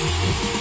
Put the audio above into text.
Bye.